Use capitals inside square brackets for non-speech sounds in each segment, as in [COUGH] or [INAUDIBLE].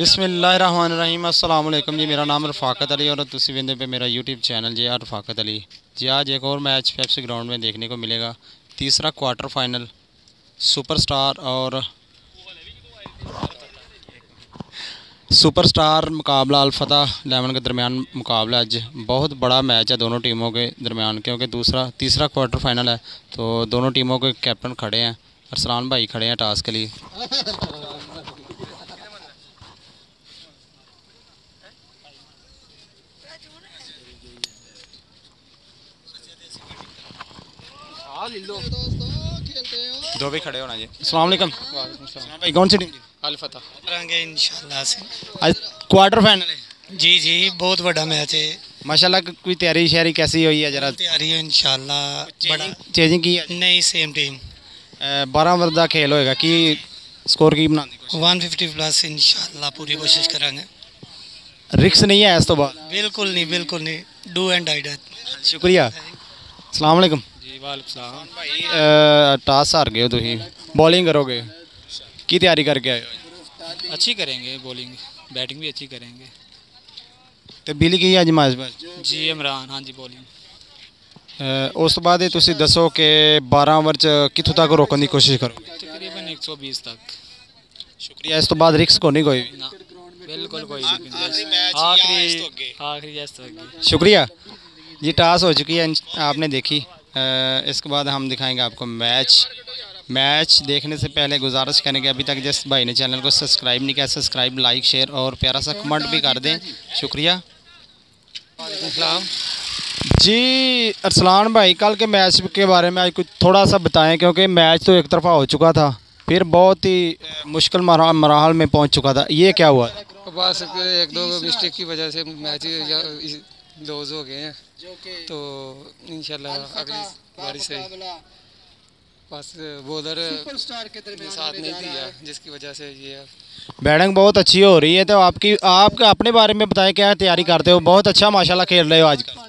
بسم اللہ الرحمن الرحیم۔ السلام علیکم جی میرا نام رفاقت علی اور تسی ویندے پہ میرا یوٹیوب چینل جی آر رفاقت علی۔ جی آج ایک اور میچ پیپسی گراؤنڈ میں دیکھنے کو ملے گا۔ تیسرا کوارٹر فائنل۔ سپر سٹار اور سپر سٹار مقابلہ الفتح لیمن کے درمیان مقابلہ آج بہت بڑا میچ ہے، دونوں ٹیموں کے درمیان، کیونکہ دوسرا، تیسرا کوارٹر فائنل ہے۔ تو دونوں ٹیموں کے کیپٹن کھڑے ہیں۔ ارسلان بھائی کھڑے ہیں ٹاس کے لیے دو بھی کھڑے ہونا جی السلام علیکم بھائی کون سی ٹیم جی الفتح ان شاء اللہ سے کوارٹر فائنل ہے جی جی بہت بڑا میچ ہے ماشاء اللہ کوئی تیاری شیاری کیسی ہوئی ہے ذرا تیاری ان انشاءاللہ بڑا چینجنگ کی نہیں سیم ٹیم 12 اوور ਦਾ ਖੇਲ ਹੋਏਗਾ کی ਸਕੋਰ ਕੀ ਬਣਾਉਣ ਦੀ ਕੋਸ਼ਿਸ਼ 150 ਪਲੱਸ پوری کوشش کریں گے۔ رکس نہیں ہے اس تو بعد؟ بالکل نہیں بالکل نہیں۔ ڈو اینڈ آئی ڈیتھ شکریہ۔ السلام علیکم۔ جی وعلیکم السلام ٹاس ہار گئے ہو تھی بالنگ کرو گے۔ کی تیاری کر کے آئے ہو؟ اچھی کریں گے بولنگ بیٹنگ بھی اچھی کریں گے۔ تبدیلی کی ہے اج میچ جی عمران۔ ہاں جی بولنگ اس بعد ਇਹ تسی دسو ਕਿ بارہ ਓਵਰ ਚ ਕਿੱਥੋਂ ਤੱਕ روکن ਦੀ کوشش کرو تقریباً ایک سو بیس ਇਸ شکریہ اس تو بعد رکس کو نہیں ਕੋਈ ਨਹੀਂ। ਆਖਰੀ ਆਖਰੀ ਜੈਸ یہ ٹاس ہو چکی ہے آپ نے دیکھی اس کے بعد ہم دکھائیں گے آپ کو میچ میچ دیکھنے سے پہلے گزارش کریں گے ابھی تک جس بھائی نے چینل کو سبسکرائب نہیں کیا سبسکرائب لائک شیئر اور پیارا سا کمنٹ بھی کر دیں شکریہ وعلیکم السلام جی ارسلان بھائی کل کے میچ کے بارے میں آج کچھ تھوڑا سا بتائیں کیونکہ میچ تو ایک طرفہ ہو چکا تھا پھر بہت ہی مشکل مراحل میں پہنچ چکا تھا یہ کیا ہوا بس ایک دو مسٹیک کی وجہ سے میچ لوز ہو گئے ہیں تو انشاءاللہ اگلی باری سے بس بولر ساتھ نہیں دیا جس کی وجہ سے یہ بیٹنگ بہت اچھی ہو رہی ہے تو آپ کی آپ کے اپنے بارے میں بتائیں کیا تیاری کرتے ہو بہت اچھا ماشاءاللہ کھیل رہے ہو آج کل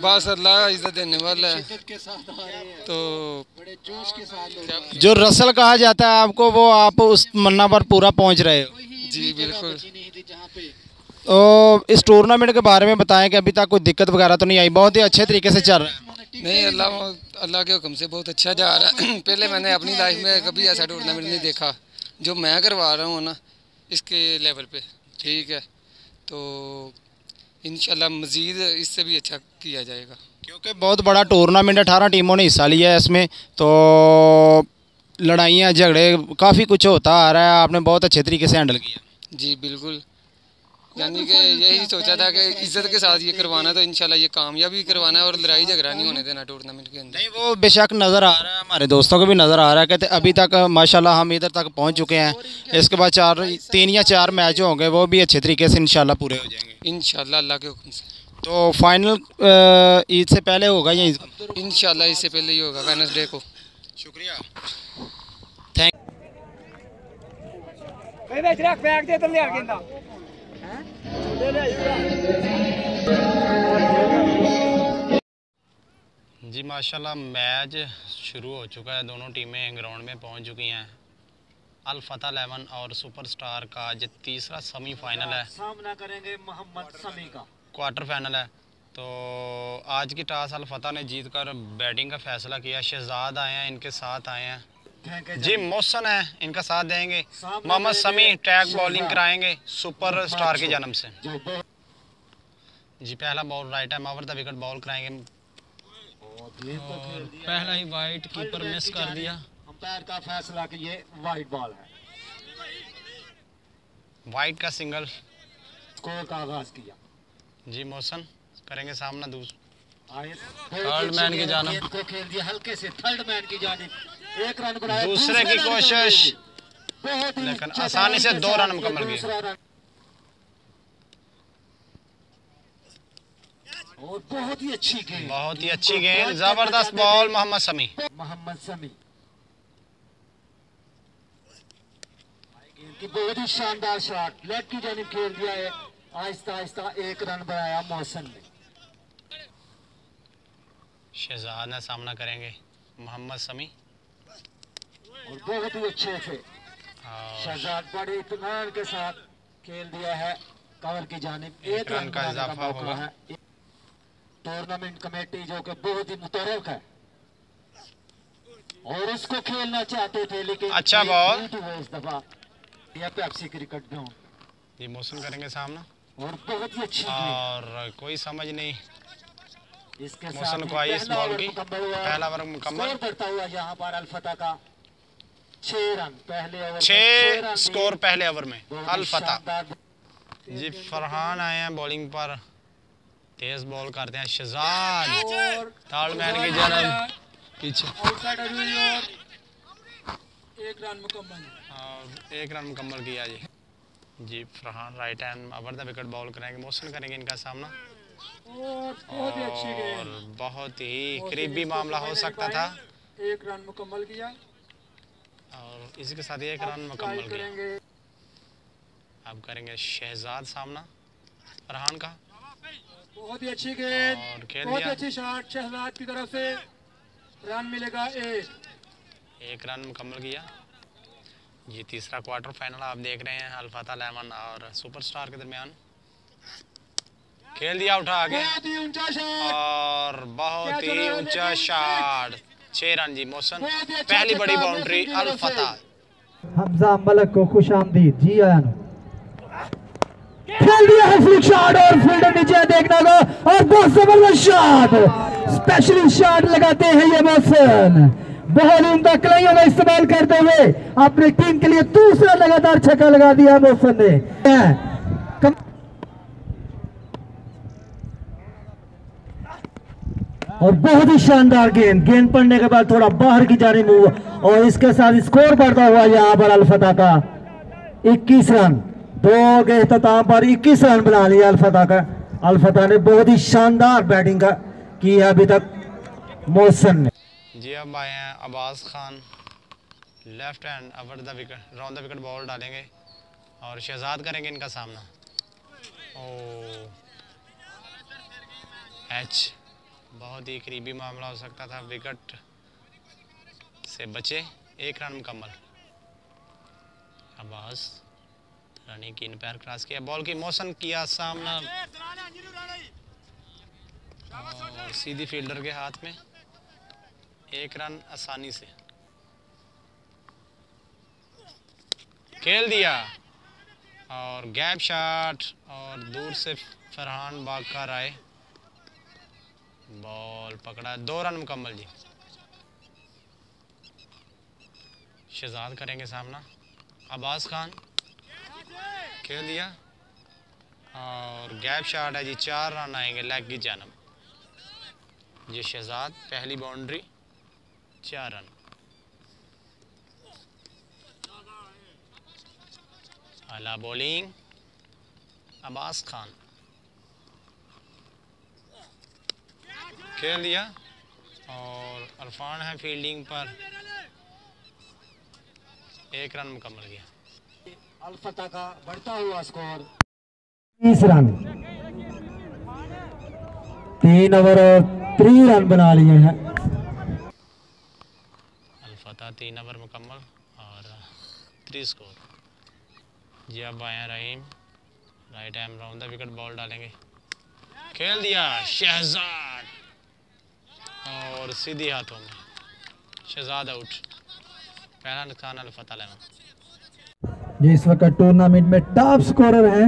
بس اللہ عزت دینے والا ہے۔ تو جو رسل کہا جاتا ہے آپ کو وہ آپ اس منا پر پورا پہنچ رہے ہو۔ جی بالکل۔ تو اس ٹورنامنٹ کے بارے میں بتائیں کہ ابھی تک کوئی دقت وغیرہ تو نہیں آئی؟ بہت ہی اچھے طریقے سے چل رہا ہے۔ نہیں اللہ اللہ کے حکم سے بہت اچھا جا رہا ہے۔ [CLEARS THROAT] پہلے میں نے اپنی لائف میں کبھی ایسا ٹورنامنٹ نہیں دیکھا۔ جو میں کروا رہا ہوں نا اس کے لیول پہ۔ ٹھیک ہے۔ تو انشاءاللہ مزید اس سے بھی اچھا کیا جائے گا۔ کیونکہ بہت بڑا ٹورنامنٹ اٹھارہ ٹیموں نے حصہ لیا ہے اس میں تو لڑائیاں جھگڑے کافی کچھ ہوتا آ رہا ہے آپ نے بہت اچھے طریقے سے ہینڈل کیا۔ جی بالکل۔ یعنی کہ یہی سوچا تھا کہ عزت کے ساتھ یہ کروانا تو انشاءاللہ یہ کامیاب کامیابی کروانا ہے اور لڑائی جھگڑا نہیں ہونے دینا ٹورنامنٹ کے اندر۔ وہ بے شک نظر آ رہا ہے ہمارے دوستوں کو بھی نظر آ رہا ہے کہ ابھی تک ماشاءاللہ ہم ادھر تک پہنچ چکے ہیں۔ اس کے بعد چار تین یا چار میچ ہوں گے وہ بھی اچھے طریقے سے انشاءاللہ پورے ہو جائیں گے۔ انشاءاللہ اللہ کے حکم سے۔ تو فائنل عید سے پہلے ہوگا یا ان شاء اللہ عید سے پہلے ہی ہوگا وینس ڈے کو۔ شکریہ۔ تھینک جی ماشاءاللہ میچ شروع ہو چکا ہے دونوں ٹیمیں گراؤنڈ میں پہنچ چکی ہیں۔ الفتح لیون اور سپر سٹار کا جی تیسرا سمی فائنل ہے۔ سامنا کریں گے محمد سمی کا۔ کوارٹر فائنل ہے۔ تو آج کی ٹاس الفتح نے جیت کر بیٹنگ کا فیصلہ کیا۔ شہزاد آئے ہیں ان کے ساتھ آئے ہیں۔ جی موسن ہے ان کا ساتھ دیں گے۔ محمد سمی ٹیک بولنگ کرائیں گے سپر سٹار کی جنم سے۔ جی پہلا بول رائٹ ہے ماور دا وکٹ بول کرائیں گے۔ پہلا ہی وائٹ کیپر مس کر دیا۔ امپائر کا فیصلہ کہ یہ وائٹ بال ہے۔ وائٹ کا سنگل سکور کا آغاز کیا۔ جی موسن کریں گے سامنا دوسرا تھرڈ مین کی جانب۔ ہلکے سے تھرڈ مین کی جانب۔ ایک رن دوسرے کی کوشش۔ لیکن آسانی سے دو رن مکمل کیے۔ بہت ہی اچھی گیند۔ زبردست بال محمد سمی محمد سمی بہت ہی شاندار شاٹ۔ لیٹ کی جانب کھیل دیا ہے۔ آہستہ آہستہ ایک رن بنایا محسن نے۔ شہزاد سامنا کریں گے۔ محمد سمی اور بہت ہی اچھے سے شہزاد بڑے اطمینان کے ساتھ کھیل دیا ہے۔ کور کی جانب ایک رن کا اضافہ موقع ہے۔ ٹورنامنٹ کمیٹی جو کہ بہت ہی متحرک ہے۔ اور اس کو کھیلنا چاہتے تھے لیکن اچھا بول اس دفعہ یا پیپسی کرکٹ میں ہوں یہ موسم کریں گے سامنا؟ اور بہت ہی اچھی اور کوئی سمجھ نہیں۔ موسن کو آئی اس بال کی۔ پہلا ورق مکمل۔ کرتا ہوا یہاں پار الفتح کا۔ چھ سکور پہلے آور میں الفتح۔ جی فرحان آئے ہیں بولنگ پر۔ تیز بول کرتے ہیں شہزاد۔ تھرڈ مین کی جنرل پیچھے۔ ایک رن مکمل۔ کیا جی۔ جی Farhan right hand the wicket bowl کریں گے موسن کریں گے ان کا سامنا۔ اور بہت ہی قریبی معاملہ ہو سکتا تھا۔ ایک رن مکمل کیا۔ اور اسی کے ساتھ ایک اکران مکمل گیا اب کریں گے شہزاد سامنا رہان کا۔ بہت ہی اچھی گیند بہت اچھی شارٹ شہزاد کی طرف سے۔ رن ملے گا ایک ایک رن مکمل گیا یہ تیسرا کوارٹر فائنل آپ دیکھ رہے ہیں الفتح لیمن اور سپر سٹار کے درمیان۔ کھیل دیا اٹھا آگے۔ اور بہت ہی اونچا شارٹ چھے رن جی موسن پہلی بڑی باؤنڈری الفتح۔ حمزہ ملک کو خوش آمدید۔ جی آیا نو۔ کھل دیا ہے فلک شاڈ اور فلڈر نیچے دیکھنا کو اور بہت زبردست شاڈ سپیشلی شاڈ لگاتے ہیں یہ موسن بہت اندہ کلائیوں میں استعمال کرتے ہوئے اپنے ٹیم کے لیے دوسرا لگاتار چھکا لگا دیا موسن نے۔ اور بہت ہی شاندار گیند۔ گیند پڑھنے کے بعد تھوڑا باہر کی جانب ہوا اور اس کے ساتھ سکور بڑھتا ہوا یہاں پر الفتح کا اکیس رن۔ دو کے اختتام پر اکیس رن بنا لیا الفتح کا۔ الفتح نے بہت ہی شاندار بیٹنگ کا کی ابھی تک محسن نے۔ جی اب آئے ہیں Abbas Khan. Left hand, over the wicket, round the wicket ball ڈالیں گے اور شہزاد کریں گے ان کا سامنا۔ او ایچ بہت ہی قریبی معاملہ ہو سکتا تھا۔ وکٹ سے بچے ایک رن مکمل۔ عباس رنی کی انپائر کراس کیا۔ بال کی موسم کیا سامنا۔ اور سیدھی فیلڈر کے ہاتھ میں ایک رن آسانی سے۔ کھیل دیا۔ اور گیپ شاٹ۔ اور دور سے فرحان باغ کا رائے بال پکڑا دو رن مکمل جی۔ شہزاد کریں گے سامنا۔ عباس خان۔ کھیل دیا۔ اور گیپ شاٹ ہے جی۔ چار رن آئیں گے لیگ کی جانب۔ جی شہزاد پہلی باؤنڈری۔ چار رن۔ اعلیٰ بولنگ۔ عباس خان۔ کھیل دیا اور عرفان ہے فیلڈنگ پر ایک رن مکمل گیا الفتہ کا بڑھتا ہوا سکور۔ تیس رن۔ تین اوور اور تری رن بنا لیے ہیں۔ الفتح تین اوور مکمل اور تری سکور۔ جی اب آئے ہیں Rahim. Right arm round the wicket ball ڈالیں گے۔ کھیل دیا شہزاد۔ اور سیدھی ہاتھوں میں۔ شہزاد آؤٹ پہلا نقصان الفتح لینا جی اس وقت ٹورنامنٹ میں ٹاپ سکورر ہیں۔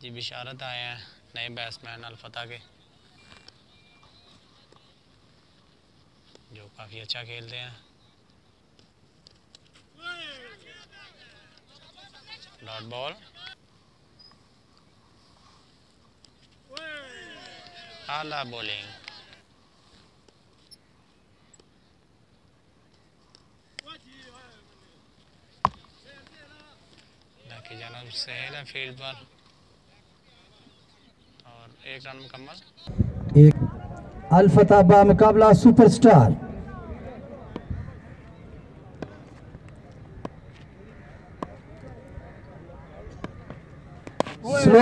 جی بشارت آئے ہیں نئے بیس مین الفتح کے۔ جو کافی اچھا کھیلتے ہیں۔ Dot ball. Ala bowling. جانب ہے فیلڈ پر اور ایک رن مکمل ایک الفتح با مقابلہ سپر سٹار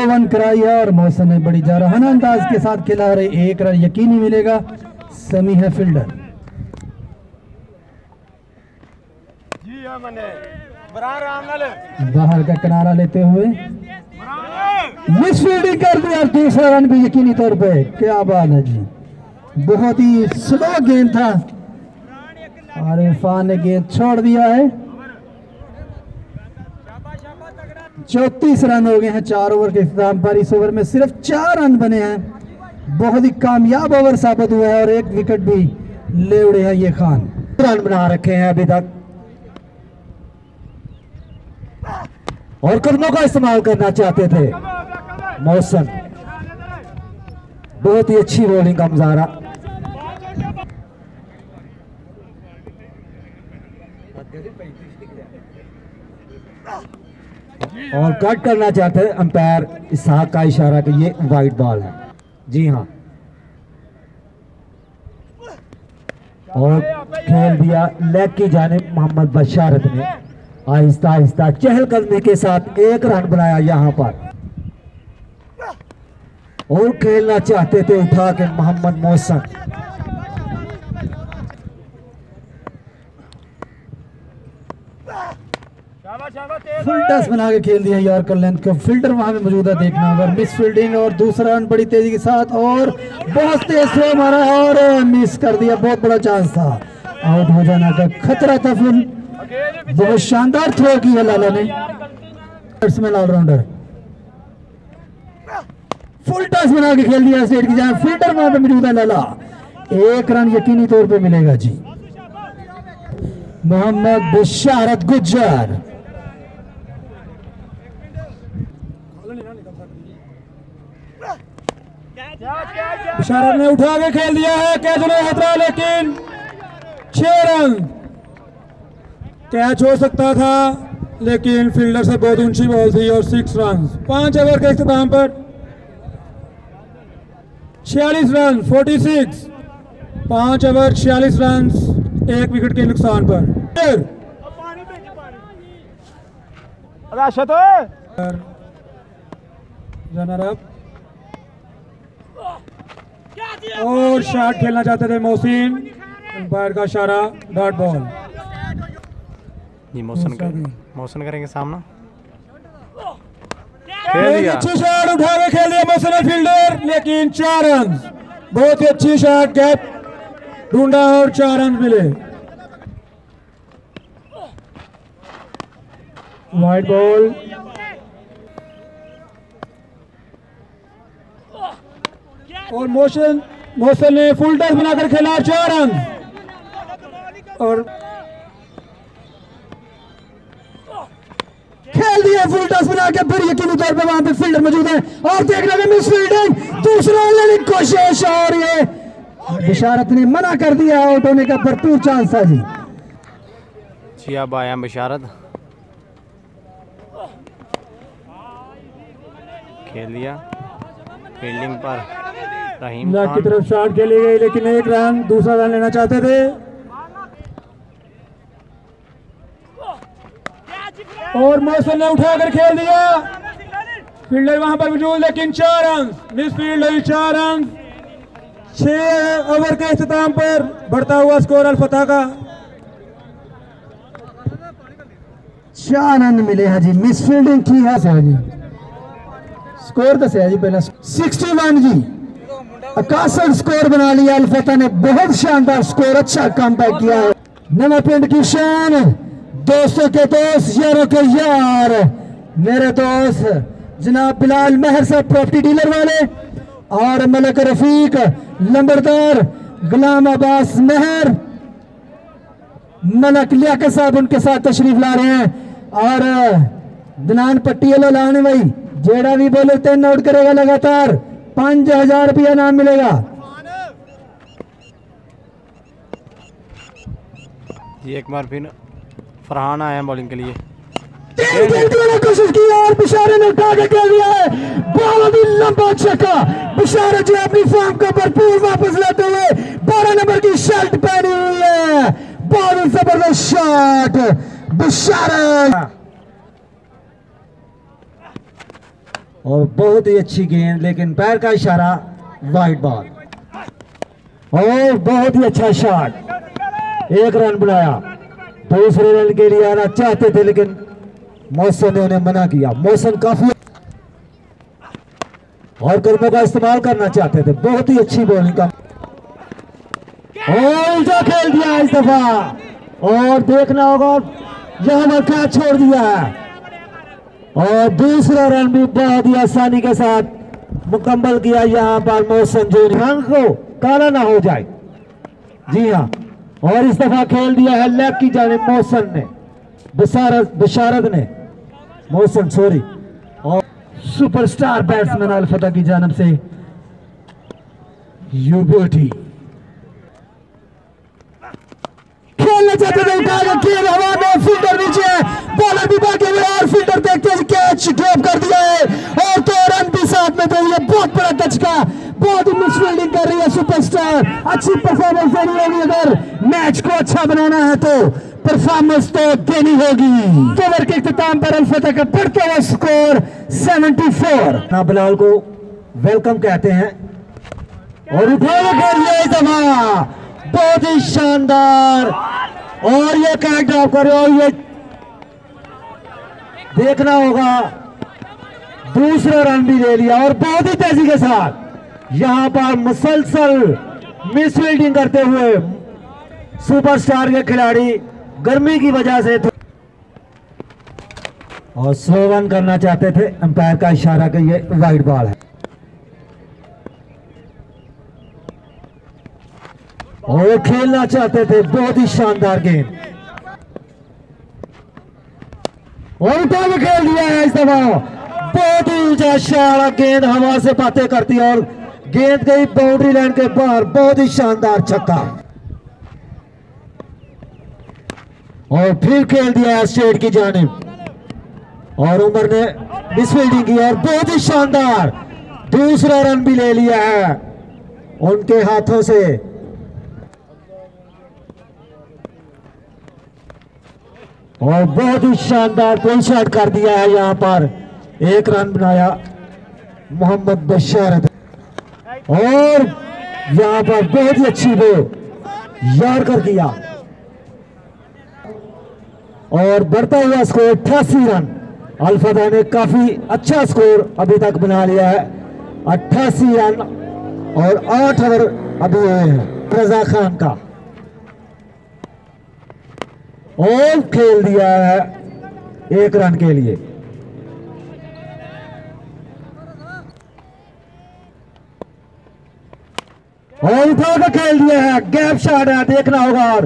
ون کرائی ہے اور محسن نے بڑی جارہانہ انداز کے ساتھ کھلا رہے ایک رن یقینی ملے گا سمیح فیلڈر۔ باہر کا کنارہ لیتے ہوئے مس فیلڈنگ کر دیا دوسرا رن بھی یقینی طور پہ۔ کیا بات ہے جی۔ بہت ہی سلو گیند تھا۔ اور عرفان نے گیند چھوڑ دیا ہے۔ چوتیس رن ہو گئے ہیں، چار اوور کے اختتام پر۔ اس اوور میں صرف چار رن بنے ہیں۔ بہت ہی کامیاب اوور ثابت ہوا ہے اور ایک وکٹ بھی لے اڑے ہیں یہ خان۔ رن بنا رکھے ہیں ابھی تک۔ اور قدموں کا استعمال کرنا چاہتے تھے۔ موسم۔ بہت ہی اچھی بولنگ کا مظاہرہ۔ اور کٹ کرنا چاہتے ہیں۔ امپائر اسحاق کا اشارہ کہ یہ وائٹ بال ہے۔ جی ہاں۔ اور کھیل دیا لیک کی جانب محمد بشارت نے آہستہ آہستہ چہل قدمی کے ساتھ ایک رن بنایا یہاں پر۔ اور کھیلنا چاہتے تھے اٹھا کے محمد موسن فل ٹس بنا کے کھیل دیا یارکر لیند کو فلٹر وہاں میں موجود ہے، دیکھنا اگر مس فلڈنگ اور دوسرا رن بڑی تیزی کے ساتھ اور بہت تیز سے مارا اور مس کر دیا۔ بہت بڑا چانس تھا۔ آؤٹ ہو جانا کا خطرہ تھا فل بہت شاندار تھرو ہے لالا نے۔ Batsman all rounder full toss بنا کے کھیل دیا اسٹیٹ کی جائے۔ فلٹر وہاں پہ موجود ہے لالا۔ ایک رن یقینی طور پہ ملے گا جی۔ محمد بشارت گجر۔ شارن نے اٹھا کے کھیل دیا ہے کیچ نے خطرہ لیکن چھ رن۔ کیچ ہو سکتا تھا لیکن فیلڈر سے بہت انچی بال تھی اور سکس رنز پانچ اوور کے اختتام پر چھالیس رن فورٹی سکس پانچ اوور چھالیس رنز ایک وکٹ کے نقصان پر۔ راشت ہوئے رنر اپ اور شاٹ کھیلنا چاہتے تھے محسن۔ امپائر کا اشارہ ڈاٹ بال۔ جی، محسن محسن کریں گے سامنا؟ اچھی شاٹ اٹھا کے کھیل دیا محسن فیلڈر لیکن چار رنز بہت ہی اچھی شاٹ گیپ ڈھونڈا اور چار رنز ملے۔ Wide ball. اور موشن موشن نے فل ٹاس بنا کر کھیلا، چار رن۔ اور کھیل دیا فل ٹاس بنا کے پھر یقینی طور پہ وہاں پہ فیلڈر موجود ہیں۔ اور دیکھنا کہ مس فیلڈنگ دوسرا لینے کوشش اور یہ بشارت نے منع کر دیا آؤٹ ہونے کا بھرپور چانس تھا جی۔ جی اب آیا بشارت۔ کھیل دیا۔ فیلڈنگ پر۔ لاک کی طرف شاٹ کے لیے گئی لیکن ایک رن دوسرا رن لینا چاہتے تھے۔ اور محسن نے اٹھا کر کھیل دیا۔ فیلڈر وہاں پر موجود لیکن چار رنز۔ مس فیلڈ ہوئی چار رنز۔ چھ اوور کے اختتام پر بڑھتا ہوا سکور الفتح کا۔ چار رن ملے ہیں جی مس فیلڈنگ کی ہے۔ سر جی۔ سکور تو سر جی پہلا سکسٹی ون جی۔ اکاسر سکور بنا لیا الفتح نے بہت شاندار سکور اچھا کام بیک کیا ہے نمہ پینڈ کی شان دوستوں کے دوست یاروں کے یار میرے دوست جناب بلال مہر صاحب پروپٹی ڈیلر والے اور ملک رفیق لمبردار غلام عباس مہر ملک لیاکہ صاحب ان کے ساتھ تشریف لارہے ہیں اور دنان پٹی اللہ لانے بھائی جیڑا بھی بولتے ہیں نوڑ کرے گا لگاتار پانچ ہزار روپیہ نام ملے گا۔ یہ ایک بار پھر فرحان آیا بولنگ کے لیے۔ جی، کوشش کی اور بشارے نے کر دیا ہے۔ بہت ہی لمبا چھکا۔ بشارے جو جی، اپنی فارم کا بھرپور واپس لیتے ہوئے بارہ نمبر کی شرٹ پہنی ہوئی ہے۔ بہت زبردست شاٹ بشارے اور بہت ہی اچھی گیند، لیکن پیر کا اشارہ وائٹ بال۔ اور بہت ہی اچھا شاٹ۔ ایک رن بنایا۔ دوسرے رن کے لیے آنا چاہتے تھے، لیکن محسن نے انہیں منع کیا۔ محسن کافی اور کرموں کا استعمال کرنا چاہتے تھے۔ بہت ہی اچھی بولنگ کا الٹا کھیل دیا اس دفعہ۔ اور دیکھنا ہوگا، یہاں پر کیا چھوڑ دیا ہے۔ اور دوسرا رن بھی بہت ہی آسانی کے ساتھ مکمل کیا یہاں پر محسن جو رنگ کو کالا نہ ہو جائے۔ جی ہاں۔ اور اس دفعہ کھیل دیا ہے لیک کی جانب محسن نے۔ بشارت بشارت نے۔ محسن، سوری۔ اور سپر سٹار بیٹسمین الفتح کی جانب سے یو بیوٹی کھیلنا چاہتے ہیں کھیل ہوا میں فلٹر نیچے۔ بھی کے ہوئے اور فیلڈر دیکھتے ہیں کیچ ڈروپ کر دیا ہے اور تو رن بھی ساتھ میں دے دیا بہت بڑا کا بہت انگلش فیلڈنگ کر رہی ہے سپر سٹار اچھی پرفارمنس دینی ہوگی۔ اگر میچ کو اچھا بنانا ہے تو پرفارمنس تو دینی ہوگی۔ اوور کے اختتام پر الفتح کا پڑھتا ہوا سکور سیونٹی فور بلال کو ویلکم کہتے ہیں۔ اور اٹھایا کر یہ زمان بہت ہی شاندار۔ اور یہ کیچ ڈراپ کر رہے اور یہ دیکھنا ہوگا دوسرا رن بھی لے لیا اور بہت ہی تیزی کے ساتھ یہاں پر مسلسل مس فیلڈنگ کرتے ہوئے سپر سٹار کے کھلاڑی گرمی کی وجہ سے اور سلو رن کرنا چاہتے تھے. امپائر کا اشارہ کہ یہ وائٹ بال ہے. اور کھیلنا چاہتے تھے. بہت ہی شاندار گیم. اور ٹائم کھیل دیا ہے اس دفعہ بہت ہی اونچا گیند ہوا سے باتیں کرتی اور گیند گئی باؤنڈری لائن کے باہر بہت ہی شاندار چھکا اور پھر کھیل دیا ہے اسٹیٹ کی جانب اور عمر نے مس فیلڈنگ کی اور بہت ہی شاندار دوسرا رن بھی لے لیا ہے ان کے ہاتھوں سے اور بہت ہی شاندار پل شاٹ کر دیا ہے یہاں پر۔ ایک رن بنایا محمد بشارت۔ اور یہاں پر بہت ہی اچھی وہ یار کر دیا۔ اور بڑھتا ہوا اسکور اٹھاسی رن۔ الفتح نے کافی اچھا اسکور ابھی تک بنا لیا ہے۔ اٹھاسی رن اور آٹھ اوور ابھی ہوئے ہیں رضا خان کا۔ اور کھیل دیا ہے ایک رن کے لیے۔ اور اٹھا کے کھیل دیا ہے۔ گیپ شاٹ ہے دیکھنا ہوگا اور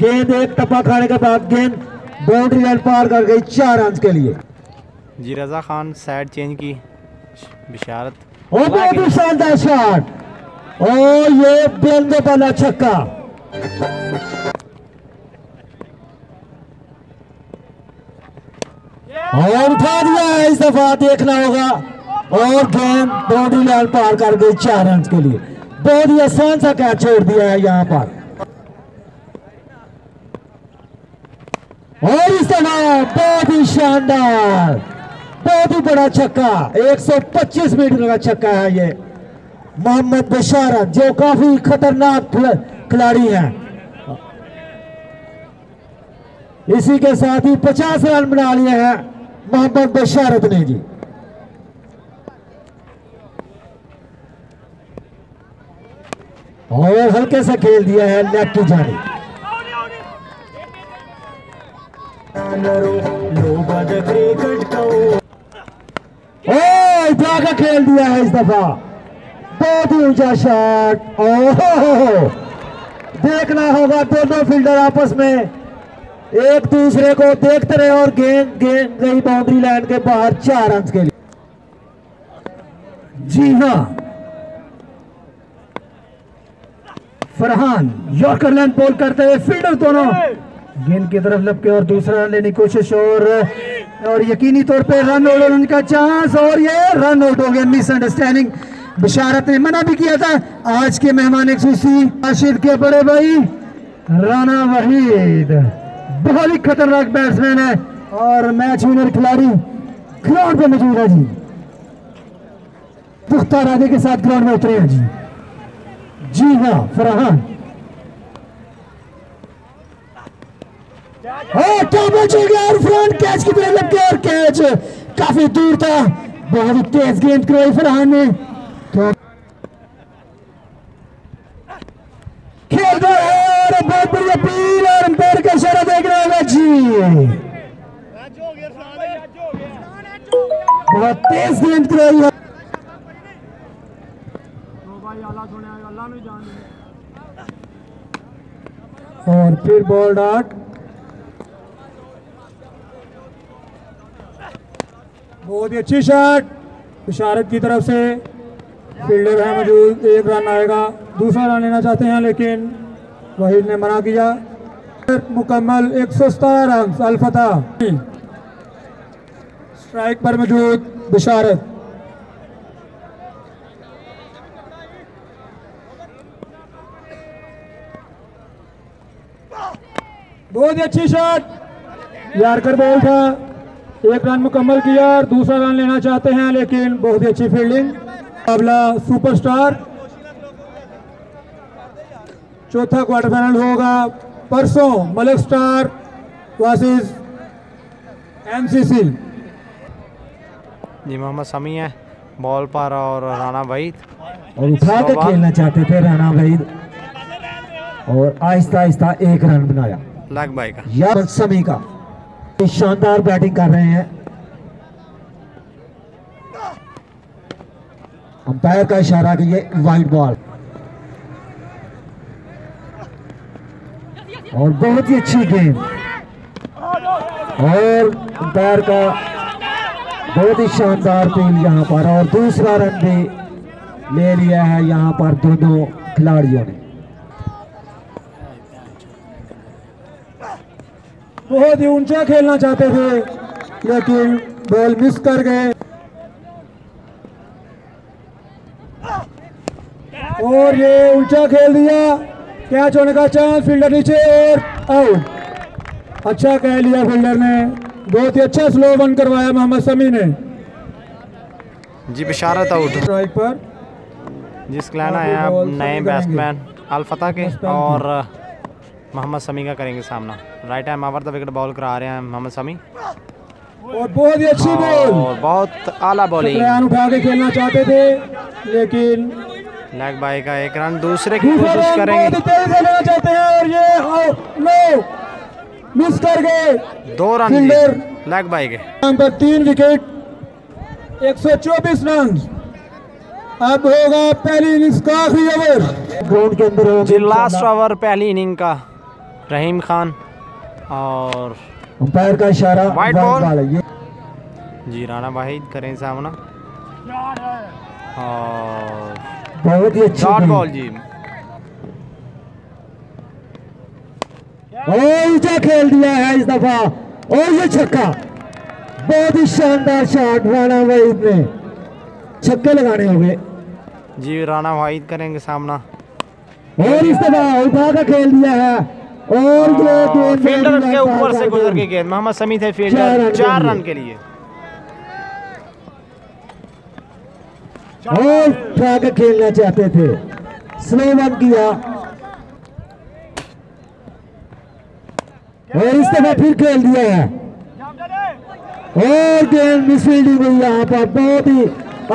گیند ایک ٹپا کھانے کے بعد گیند باؤنڈری لائن پار کر گئی چار رنز کے لیے۔ جی رضا خان سائیڈ چینج کی بشارت۔ اور بہت ہی شاندار شاٹ۔ اور یہ بندے پہلا چھکا۔ اور اٹھا دیا ہے، اس دفعہ دیکھنا ہوگا۔ اور گیم باؤنڈری لائن پار کر گئی چار رنز کے لیے۔ بہت ہی آسان سا کیچ چھوڑ دیا ہے یہاں پر۔ اور اس طرح بہت ہی شاندار۔ بہت ہی بڑا چھکا۔ ایک سو پچیس میٹر کا چھکا ہے یہ۔ محمد بشارت، جو کافی خطرناک کھلاڑی ہیں۔ اسی کے ساتھ ہی پچاس رن بنا لیے ہیں۔ محمد بشارت نے جی۔ ہاں، اور ہلکے سے کھیل دیا ہے لیگ کی جانے۔ اوہ اتنا کا کھیل دیا ہے اس دفعہ۔ بہت ہی اونچا شاٹ۔ اوہ، دیکھنا ہوگا، دونوں فیلڈر آپس میں۔ ایک دوسرے کو دیکھتے رہے اور گیم گیم گئی باؤنڈری لینڈ کے باہر چار انس کے لیے۔ جی ہاں۔ فرحان یورکر لینڈ بول کرتے ہوئے فیلڈر دونوں۔ گیند کی طرف لپ کے اور دوسرا لینے کی کوشش اور اور یقینی طور پہ رن آؤٹ ان کا چانس۔ اور یہ رن آؤٹ ہو گیا مس انڈرسٹینڈنگ بشارت نے منع بھی کیا تھا۔ آج کے مہمان ایک سوسی راشد کے بڑے بھائی، رانا وحید۔ بہت ہی خطرناک بیٹسمین ہے اور میچ ونر کھلاڑی گراؤنڈ پہ موجود ہے جی۔ پختہ ارادے کے ساتھ گراؤنڈ میں اترے ہیں جی۔ جی ہاں فراہان کیچ کی طرح لگ گیا اور کیچ کافی دور تھا۔ بہت ہی تیز گیند کروائی فرحان نے۔ کھیل رہے ہے۔ بہت بڑی اپیل اور امپیر کا اشارہ دیکھ رہے ہوگا جی۔ اور پھر بال ڈاٹ بہت ہی اچھی شاٹ۔ اشارت کی طرف سے فیلڈر ہے موجود ایک رن آئے گا۔ دوسرا رن لینا چاہتے ہیں لیکن وحید نے منع کیا۔ مکمل ایک سو ستارہ رنگ الفتح۔ سٹرائک پر موجود بشارت۔ بہت ہی اچھی شاٹ۔ یارکر بول تھا۔ ایک رن مکمل کیا اور دوسرا رن لینا چاہتے ہیں، لیکن بہت ہی اچھی فیلڈنگ۔ مقابلہ سپر سٹار۔ چوتھا کوارٹر فائنل ہوگا۔ پرسوں ملک سٹار واسیز ایم سی سی جی محمد سمی ہے بال پارا اور رانا بھائید اور اٹھا کے کھیلنا چاہتے تھے رانا بھائید اور آہستہ آہستہ ایک رن بنایا۔ لگ بھائی کا۔ یا سمی کا۔ شاندار بیٹنگ کر رہے ہیں۔ امپائر کا اشارہ کہ یہ وائٹ بال اور بہت ہی اچھی گیم۔ اور امپائر کا بہت ہی شاندار پیل یہاں پر، اور دوسرا رن بھی لے لیا ہے یہاں پر دونوں کھلاڑیوں نے۔ بہت ہی اونچا کھیلنا چاہتے تھے۔ لیکن بال مس کر گئے۔ اور یہ اونچا کھیل دیا۔ کیچ ہونے کا چانس فیلڈر نیچے اور آؤٹ اچھا کہہ لیا فیلڈر نے. بہت ہی اچھا سلو بن کروایا محمد سمی نے. جی بشارت آؤٹ جس کلین آیا ہیں نئے بیٹس مین الفتح کے اور محمد سمی کا کریں گے سامنا. Right arm over the wicket ball کرا رہے ہیں محمد سمی اور بہت ہی اچھی ہاں، بول بہت عالی بولی شکریان اٹھا کے کھیلنا چاہتے تھے لیکن لیک بائی کا ایک رن دوسرے کی کوشش کریں گے لینا چاہتے ہیں اور یہ لو مس کر گئے دو رن لیگ بائی کے تین وکٹ ایک سو چوبیس رن اب ہوگا پہلی اننگز کا آخری اوور گراؤنڈ کے اندر جی لاسٹ اوور پہلی اننگ کا رحیم خان اور امپائر کا اشارہ وائٹ بال جی رانا واحد کریں سامنا اور بہت ہی اچھی ڈاٹ بال جی۔ اونچا کھیل دیا ہے اس دفعہ۔ اور یہ چھکا۔ بہت ہی شاندار شاٹ رانا وحید نے۔ چھکے لگانے ہوں گے جی رانا وحید کریں گے سامنا۔ اور اس دفعہ ادا کا کھیل دیا ہے۔ اور جو فیلڈر کے اوپر سے گزر کے گئے محمد سمیت ہے فیلڈر۔ چار رن کے لیے۔ اور کھا کے کھیلنا چاہتے تھے سلو ون کیا اور اس طرح پھر کھیل دیا ہے اور گیند مس فیلڈنگ ہوئی یہاں پر بہت ہی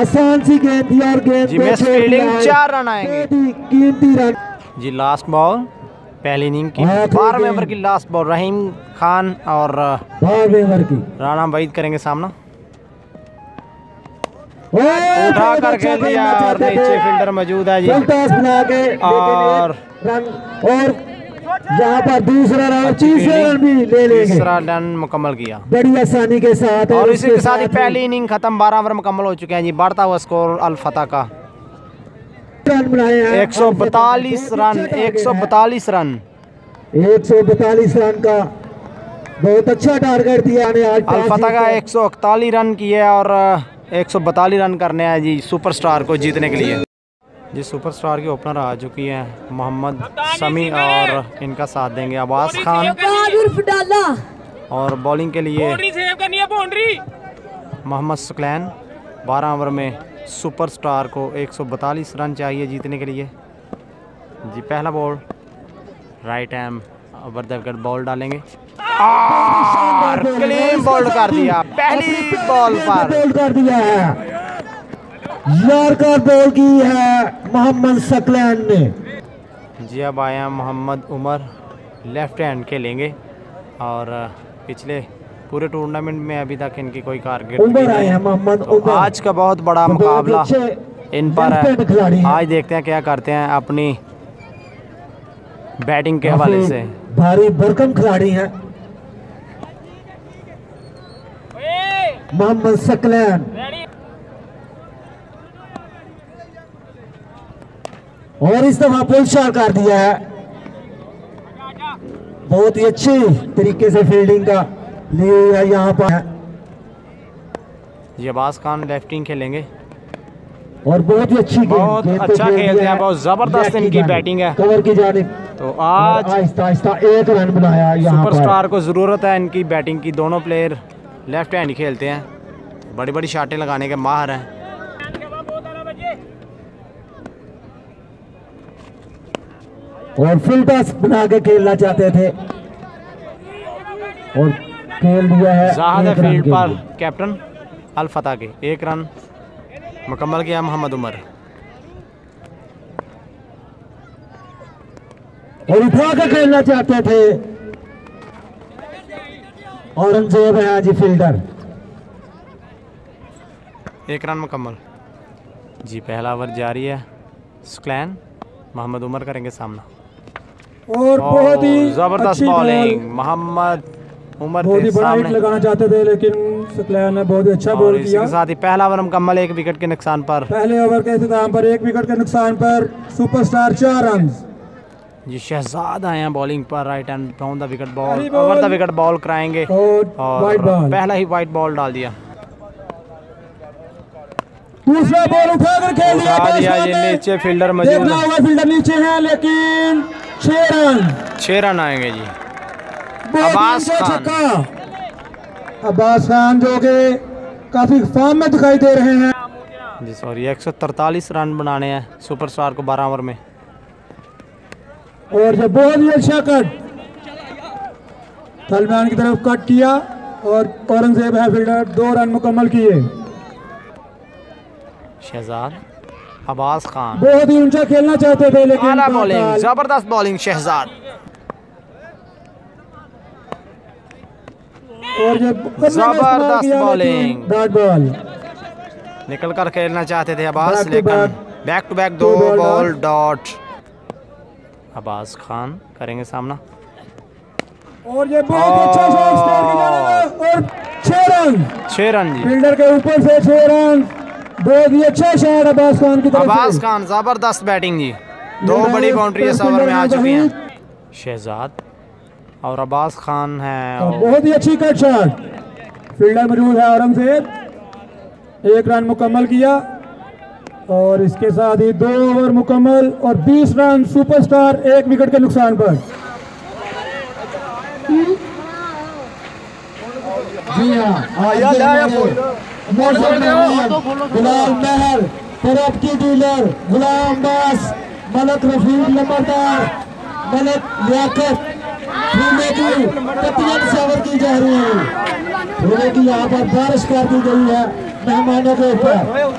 آسان سی گیند تھی اور گیند جی مس فیلڈنگ چار رن آئیں گے قیمتی رن جی لاسٹ بال پہلی اننگ کی بارہ اوور کی لاسٹ بال رحیم خان اور بارہ اوور کی رانا بعید کریں گے سامنا اٹھا کر کھیل دیا اور نیچے فیلڈر موجود ہے اور یہاں پر دوسرا رن تیسرا رن بھی لے لے گئے تیسرا رن مکمل کیا بڑی آسانی کے ساتھ اور اسی کے ساتھ پہلی اننگ ختم بارہ اوور مکمل ہو چکے ہیں جی بڑھتا ہوا سکور الفتح کا ایک سو بتالیس رن ایک سو بتالیس رن ایک سو بتالیس رن کا بہت اچھا ٹارگٹ دیا الفتح کا ایک سو اکتالیس رن کی ہے اور ایک سو بتالیس رن کرنے ہیں جی سپر سٹار کو جیتنے کے لیے۔ جی سپر سٹار کی اوپنر آ چکی ہیں محمد سمیع اور ان کا ساتھ دیں گے عباس خان۔ اور بالنگ کے لیے محمد سکلین۔ بارہ اوور میں سپر سٹار کو ایک سو بتالیس رن چاہیے جیتنے کے لیے۔ جی پہلا ball right arm over the ball ڈالیں گے۔ اور کلیم بولڈ کر دیا پہلی بول پر۔ بولڈ کر دیا ہے یارکار بول کی ہے محمد سکلین نے۔ جی اب آیا محمد عمر۔ لیفٹ اینڈ کے لیں گے۔ اور پچھلے پورے ٹورنمنٹ میں ابھی تک ان کی کوئی کارکردگی آج کا بہت بڑا مقابلہ ان پر ہے۔ آج دیکھتے ہیں کیا کرتے ہیں اپنی بیٹنگ کے حوالے سے۔ بھاری برکم کھلاڑی ہیں۔ محمد سکلین۔ اور اس دفعہ پول شار کر دیا ہے۔ بہت اچھی طریقے سے فیلڈنگ کا لیے ہے یہاں پر۔ یہ باز خان لیفٹنگ کھیلیں گے۔ اور بہت ہی اچھی بہت اچھا کھیلتے ہیں بہت زبردست ان کی بیٹنگ ہے۔ کور کی جانب۔ تو آج آہستہ آہستہ ایک رن بنایا سپر سٹار کو ضرورت ہے ان کی بیٹنگ کی دونوں پلیئر لیفٹ ہینڈ کھیلتے ہیں بڑی بڑی شاٹیں لگانے کے ماہر ہیں اور فل فلٹس بنا کے کھیلنا چاہتے تھے اور کھیل دیا ہے زاہد فیلڈ پر کیپٹن الفتح کے ایک رن مکمل کیا محمد عمر اور اٹھا کے کھیلنا چاہتے تھے اورنگزیب ہے آجی فیلڈر۔ ایک رن مکمل۔ جی پہلا اوور جاری ہے۔ سکلین محمد عمر کریں گے سامنا۔ اور بہت ہی زبردست بالنگ محمد عمر کے سامنے بہت ہی بڑا ہٹ لگانا چاہتے تھے لیکن سکلین نے بہت ہی اچھا بول کیا۔ اور اس کے ساتھ ہی پہلا اوور مکمل ایک وکٹ کے نقصان پر۔ پہلے اوور کے اختتام پر ایک وکٹ کے نقصان پر۔ سپر سٹار چار رنز۔ جی شہزاد آئے ہیں بولنگ پر right hand brown the wicket ball over the wicket ball کرائیں گے۔ اور پہلا ہی وائٹ بال ڈال دیا۔ دوسرا بال اٹھا کر کھیل دیا۔ یہ نیچے فیلڈر موجود دیکھنا ہوگا فیلڈر نیچے ہیں لیکن چھ رن۔ چھ رن آئیں گے جی۔ عباس اچھا خان۔ عباس خان جو کہ کافی فارم میں دکھائی دے رہے ہیں۔ جی سوری ایک سو ترتالیس رن بنانے ہیں سپر سٹار کو بارہ اوور میں۔ اور یہ بہت ہی اچھا کٹ۔ تلمیان کی طرف کٹ کیا اور اورنگزیب ہے فیلڈر دو رن مکمل کیے۔ شہزاد عباس خان۔ بہت ہی اونچا کھیلنا چاہتے تھے لیکن زبردست بولنگ شہزاد۔ زبردست بولنگ بیٹ بال۔ نکل کر کھیلنا چاہتے تھے عباس لیکن بیک ٹو بیک دو بال ڈاٹ عباس خان کریں گے سامنا۔ اور یہ بہت اچھا شاٹ اور چھ رن۔ چھ رن جی۔ فیلڈر کے اوپر سے چھ رن۔ بہت ہی اچھا شاٹ عباس خان کی طرف عباس خان زبردست بیٹنگ جی۔ دو بڑی باؤنڈری اس اوور میں آ چکی ہیں۔ شہزاد اور عباس خان ہے بہت ہی اچھی کٹ شاٹ۔ فیلڈر موجود ہے اورنگ سے ایک رن مکمل کیا۔ اور اس کے ساتھ ہی دو اوور مکمل اور بیس رن سپر سٹار ایک وکٹ کے نقصان پر۔ جی ہاں, ہاں، غلام مہر ڈیلر غلام باس ملک رفیق نمبردار ملک لیاقت دھونے کی تتیل سور کی جا رہی ہے کی یہاں پر بارش کر دی گئی ہے۔ مہمانوں کے اوپر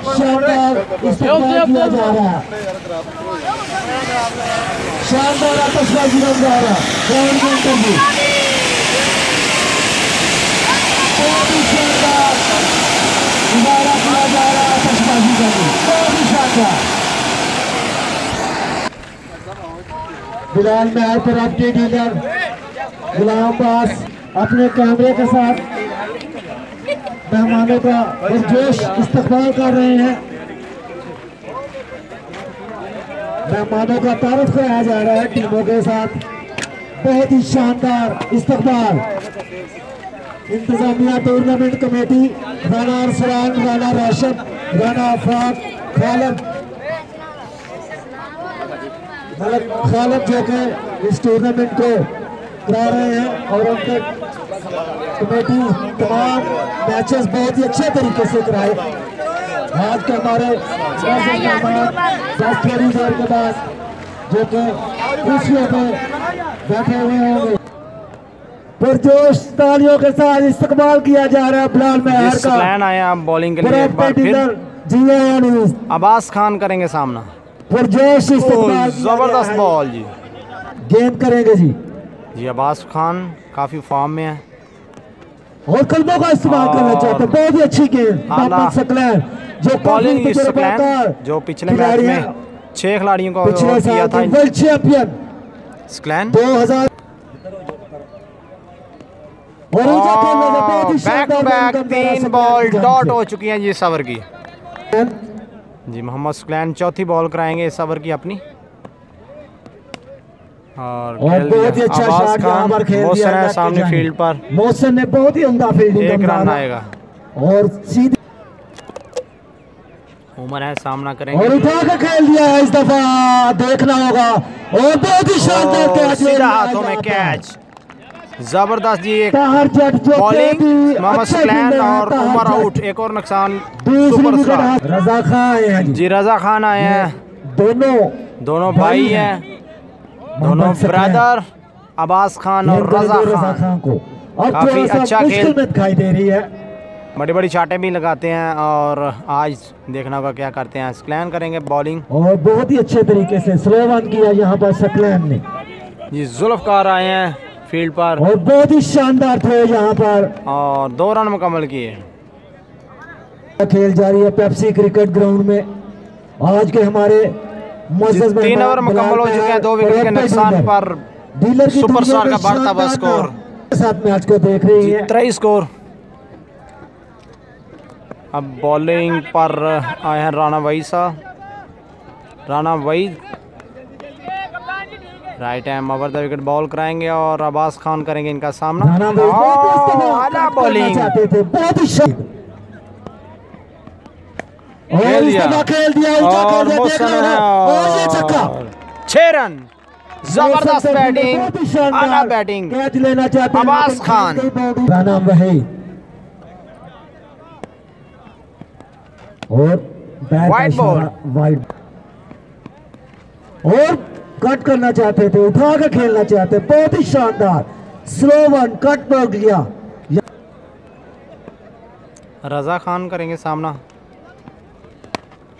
شاندار استقبال کیا جا رہا ہے؟ شاندار آتش بازی رنگ جا رہا بھی بہت ہی شاندار کیا جا رہا آتش بازی کا بھی۔ بہت ہی شاندار۔ بلال میں آئے پر آپ کے ڈیلر غلام باس اپنے کیمرے کے ساتھ مہمانوں کا جوش استقبال کر رہے ہیں۔ مہمانوں کا تعارف کرایا جا رہا ہے ٹیموں کے ساتھ۔ بہت ہی شاندار استقبال۔ انتظامیہ ٹورنامنٹ کمیٹی، رانا ارسلان، رانا راشد، رانا افراد، خالد۔ خالد جو کہ اس ٹورنامنٹ کو کرا رہے ہیں اور ان کے کمیٹی تمام میچز بہت ہی اچھے طریقے سے کرائے۔ آج کا ہمارے دس تھوڑی دیر کے بعد جو کہ خوشیوں پہ بیٹھے ہوئے ہوں گے۔ پرجوش تالیوں کے ساتھ استقبال کیا جا رہا ہے بلال ہر کا۔ پلان آیا ہم بولنگ کے لیے ایک بار پھر۔ جی ہاں آیا نیوز عباس خان کریں گے سامنا۔ پرجوش استقبال۔ زبردست بال جی۔ گیم کریں گے جی۔ جی عباس خان۔ کافی فارم میں ہے اور قلبوں کا استعمال کرنا چاہتے ہیں۔ بہت ہی اچھی اعلیٰ محمد سکلین جو تجربہ سکلین جو پچھلے میچ میں۔ چھ کھلاڑیوں کو پچھلے کیا تھا۔ ورلڈ چیمپئن سکلین دو ہزار۔ بیک ٹو بیک تین بال ڈاٹ ہو چکی ہیں جی اس اوور کی۔ جی محمد سکلین چوتھی بال کرائیں گے اس اوور کی اپنی۔ اور اور بہت ہی اچھا شاٹ یہاں پر کھیل دیا ہے سامنے جانب۔ فیلڈ پر۔ محسن نے بہت ہی عمدہ فیلڈنگ ایک رن آئے گا۔ اور سیدھی عمر ہے سامنا کریں اور گے اٹھا کے کھیل دیا ہے اس دفعہ۔ دیکھنا ہوگا۔ اور بہت ہی شاندار اور کیچ سیدھا ہاتھوں میں کیچ۔ زبردست جی ایک بالنگ محمد ہیں، اور عمر۔ آؤٹ ایک اور نقصان سپر ہاتھ۔ رضا خان۔ آئے ہیں جی جی رضا خان آئے ہیں۔ دونوں دونوں بھائی ہیں۔ دونوں۔ برادر عباس خان اور رضا خان۔ کو۔ کافی اچھا کھیل۔ میں دکھائی دے رہی ہے۔ بڑی بڑی چاٹیں بھی لگاتے ہیں اور آج دیکھنا ہوگا کیا کرتے ہیں۔ سکلین کریں گے بالنگ۔ اور بہت ہی اچھے طریقے سے سلو ون کیا یہاں پر سکلین نے۔ جی ذوالفقار آئے ہیں فیلڈ پر۔ اور بہت ہی شاندار تھے یہاں پر۔ اور دو رن مکمل کیے۔ کھیل جاری ہے پیپسی کرکٹ گراؤنڈ میں۔ آج کے ہمارے تین اوور مکمل ہو چکے ہیں دو وکٹ کے نقصان۔ پر سپر میں کا بڑھتا ہوا سکور ساتھ میچ کو دیکھ رہی ہے۔ تری اسکور اب بالنگ پر آئے ہیں Rana وعیسا Rana Waheed right hand over the wicket ball کرائیں گے اور عباس خان کریں گے ان کا سامنا۔ رانا بھائی بہت ہی استعمال اعلیٰ کرنا بالنگ چاہتے تھے بہت ہی شاندار اور اس دفعہ کھیل دیا اونچا اور کھیل دیا دیکھ رہے ہے ہیں اور یہ چھکا اور چھ رن زبردست بیٹنگ اعلیٰ بیٹنگ کیچ لینا چاہتے ہیں عباس خان۔ اور وائٹ اور کٹ کرنا چاہتے تھے اٹھا کے کھیلنا چاہتے بہت ہی شاندار سلو ون کٹ پک لیا رضا خان کریں گے سامنا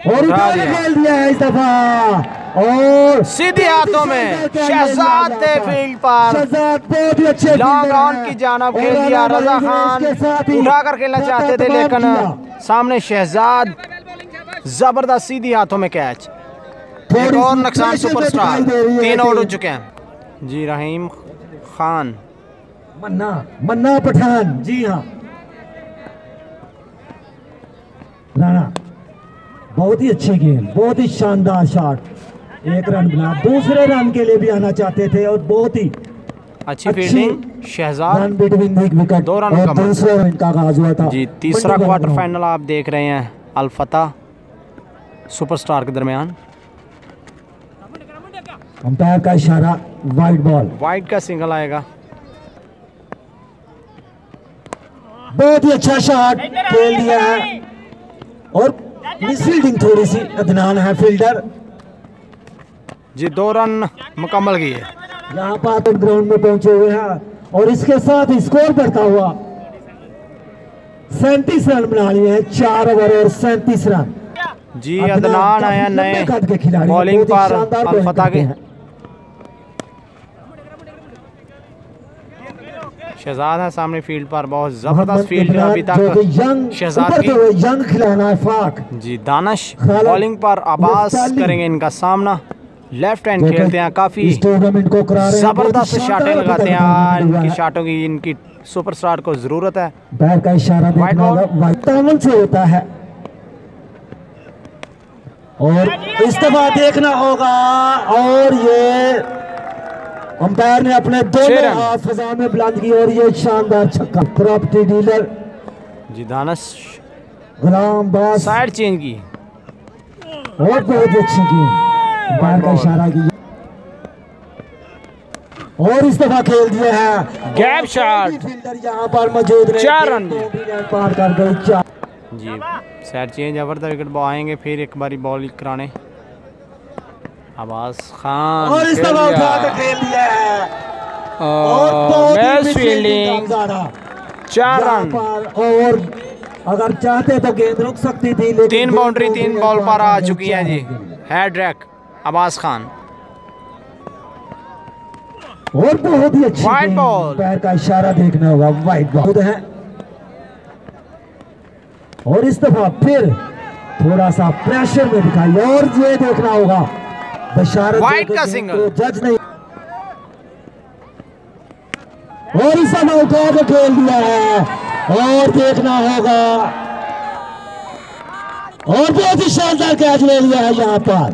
اور اٹھا اٹھا کے دیا۔ کھیل دیا ہے اس دفعہ۔ اور سیدھے ہاتھوں میں شہزاد فیلڈ پر شہزاد بہت ہی اچھے لانگ آن۔ کی جانب کھیل دیا رضا خان اٹھا کر کھیلنا چاہتے تھے لیکن۔ سامنے شہزاد زبردست سیدھی ہاتھوں میں کیچ۔ ایک اور نقصان سپر ہے تین آؤٹ ہو چکے ہیں۔ جی رحیم خان۔ منا منا پٹھان۔ جی ہاں۔ رانا بہت ہی اچھی گیم بہت ہی شاندار شاٹ۔ ایک رن بنا۔ دوسرے رن کے لیے بھی آنا چاہتے تھے اور بہت ہی اچھی فیلڈنگ شہزاد۔ رن بٹوین ایک وکٹ دو رن اور مکمل۔ دوسرے رن کا آغاز ہوا تھا۔ جی تیسرا کوارٹر۔ فائنل آپ دیکھ رہے ہیں الفتح سپر اسٹار کے درمیان۔ امپائر کا اشارہ وائٹ بال وائٹ کا سنگل آئے گا۔ بہت ہی اچھا شاٹ۔ کھیل دیا۔ ہے اور مس فیلڈنگ تھوڑی سی ادنان ہے فیلڈر جی دو رن مکمل کیے یہاں پر گراؤنڈ میں پہنچے ہوئے ہیں اور اس کے ساتھ اسکور بڑھتا ہوا سینتیس رن بنا لیے ہیں چار اوور اور سینتیس رن جی عدنان ہیں لمبے نئے ہیں، ہی پر الفتح کے شہزاد ہے سامنے فیلڈ پر بہت زبردست فیلڈ عمران ابھی تک۔ شہزاد کی ہوئے ینگ کھلانا ہے فاق۔ جی دانش بالنگ پر عباس۔ کریں گے ان کا سامنا۔ لیفٹ ہینڈ کھیلتے ہیں کافی زبردست شاٹیں لگاتے ہیں۔ ان کی ہے۔ شاٹوں کی ان کی سپر اسٹار کو ضرورت ہے۔ بیر کا اشارہ دیکھنا۔ ہوگا۔ وائٹ تعاون سے ہوتا ہے۔ اور اس دفعہ دیکھنا ہوگا۔ اور یہ امپائر نے اپنے دونوں ہاتھ فضا میں بلند کی اور یہ شاندار چھکا۔ Property dealer. جی دانس غلام باس۔ سائیڈ چین کی اور بہت اچھی کی باہر کا اشارہ کی اور اس دفعہ کھیل دیا ہے۔ گیپ شاٹ یہاں پر موجود رہے۔ چار run. G side change over the wicket ball آئیں گے۔ پھر ایک باری بال کرانے۔ عباس خان اور اس طرح اٹھا کر کھیل دیا ہے۔ اور بہت ہی فیلڈنگ چار رن۔ اور اگر چاہتے تو گیند رک سکتی تھی تین باؤنڈری تین بال پر آ چکی ہے جی۔ Head rack Abbas Khan. اور بہت ہی اچھی وائٹ پیر کا اشارہ دیکھنا ہوگا۔ وائٹ بال اور اس دفعہ پھر تھوڑا سا پریشر میں دکھائی۔ اور یہ دیکھنا ہوگا۔ وائٹ کا سنگل جج اور اس نے اٹھا کے کھیل دیا ہے۔ اور دیکھنا ہوگا۔ اور بہت ہی شاندار کیچ لے لیا ہے یہاں پر۔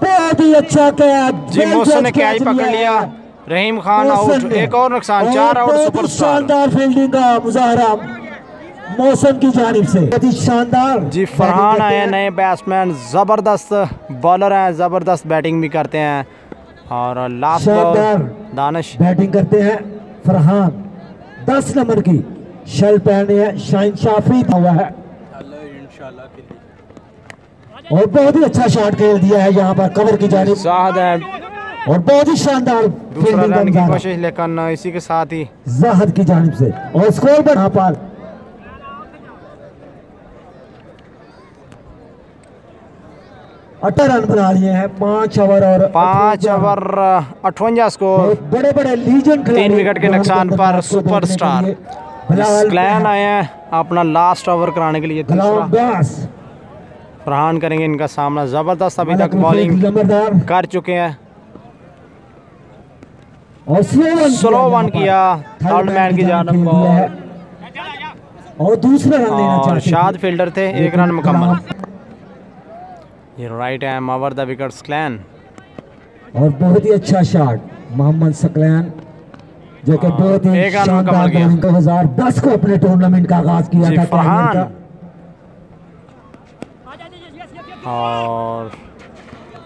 بہت ہی اچھا کیچ جی موسن نے کیچ پکڑ لیا رحیم خان آؤٹ ایک اور نقصان چار آؤٹ سپر سٹار بہت ہی شاندار فیلڈنگ کا مظاہرہ۔ موسم کی جانب سے۔ بہت شاندار۔ جی فرحان آئے ہیں نئے بیٹسمین زبردست بالر ہیں زبردست بیٹنگ بھی کرتے ہیں۔ اور لاسٹ دانش۔ بیٹنگ کرتے ہیں فرحان۔ دس نمبر کی شل پہنے ہیں شاہین شافی ہوا ہے۔ اور بہت ہی اچھا شاٹ کھیل دیا ہے یہاں پر کور کی جانب۔ زاہد ہے اور بہت ہی شاندار دوسرا رن کی کوشش لیکن اسی کے ساتھ ہی۔ زاہد کی جانب سے۔ اور سکور بڑھا یہاں اٹھارہ رن بنا لیے ہیں پانچ اوور اور پانچ اوور اٹھونجا سکور بڑے بڑے لیجن تین وکٹ کے نقصان پر سپر سٹار کلین آئے ہیں اپنا لاسٹ اوور کرانے کے لیے فرحان کریں گے ان کا سامنا زبردست ابھی تک بالنگ کر چکے ہیں سلو ون کیا تھرڈ مین کی جانب اور دوسرا رن لینا شاد فیلڈر تھے ایک رن مکمل یہ right arm over the wicket Saqlain اور بہت ہی اچھا شاٹ محمد سکلین جو کہ بہت ہی شاندار دو ہزار دس کو اپنے ٹورنمنٹ کا آغاز کیا تھا فرحان۔ اور